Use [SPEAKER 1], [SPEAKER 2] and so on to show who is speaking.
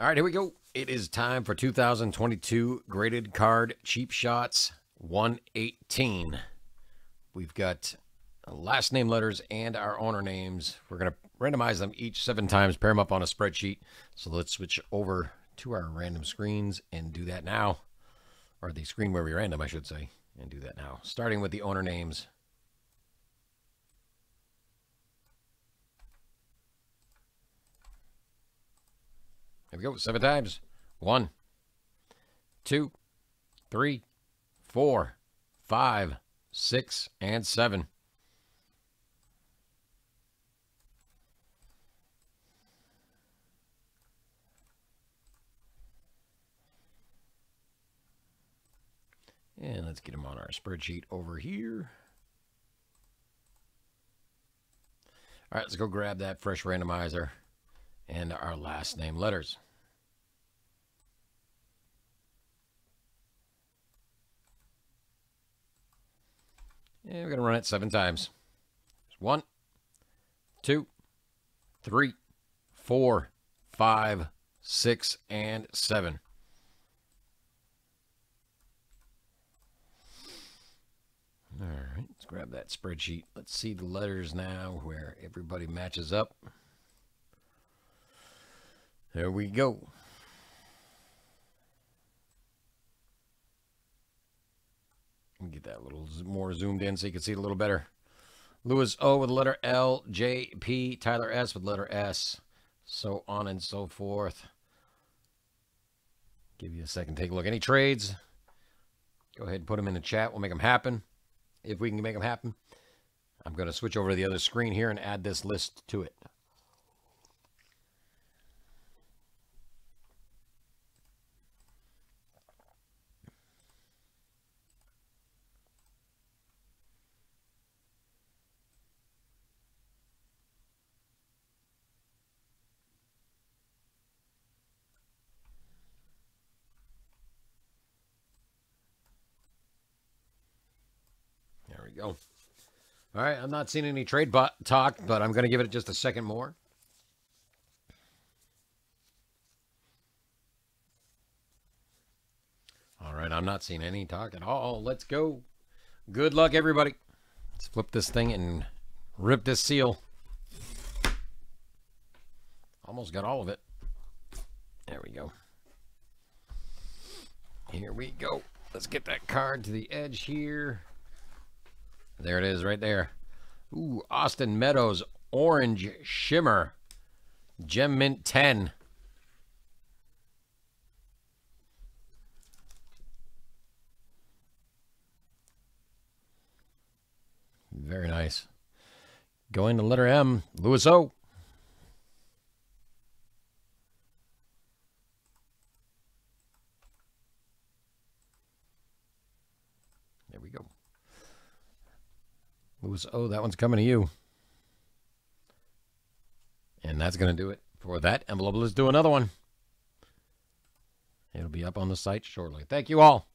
[SPEAKER 1] All right, here we go. It is time for 2022 graded card cheap shots 118. We've got last name letters and our owner names. We're going to randomize them each seven times, pair them up on a spreadsheet. So let's switch over to our random screens and do that now. Or the screen where we random, I should say, and do that now. Starting with the owner names. Here we go. Seven times. One, two, three, four, five, six, and seven. And let's get them on our spreadsheet over here. All right, let's go grab that fresh randomizer and our last name letters. And we're going to run it seven times. One, two, three, four, five, six, and seven. All right, let's grab that spreadsheet. Let's see the letters now where everybody matches up. There we go. That a little more zoomed in so you can see it a little better. Lewis O with letter L, J P, Tyler S with letter S, so on and so forth. Give you a second, take a look. Any trades? Go ahead and put them in the chat. We'll make them happen if we can make them happen. I'm going to switch over to the other screen here and add this list to it. Go. All right, I'm not seeing any trade talk, but I'm going to give it just a second more. All right, I'm not seeing any talk at all. Let's go. Good luck, everybody. Let's flip this thing and rip this seal. Almost got all of it. There we go. Here we go. Let's get that card to the edge here. There it is right there. Ooh, Austin Meadows Orange Shimmer. Gem Mint 10. Very nice. Going to letter M, Louis O. There we go. Lewis O, oh, that one's coming to you. And that's going to do it for that envelope. Let's do another one. It'll be up on the site shortly. Thank you all.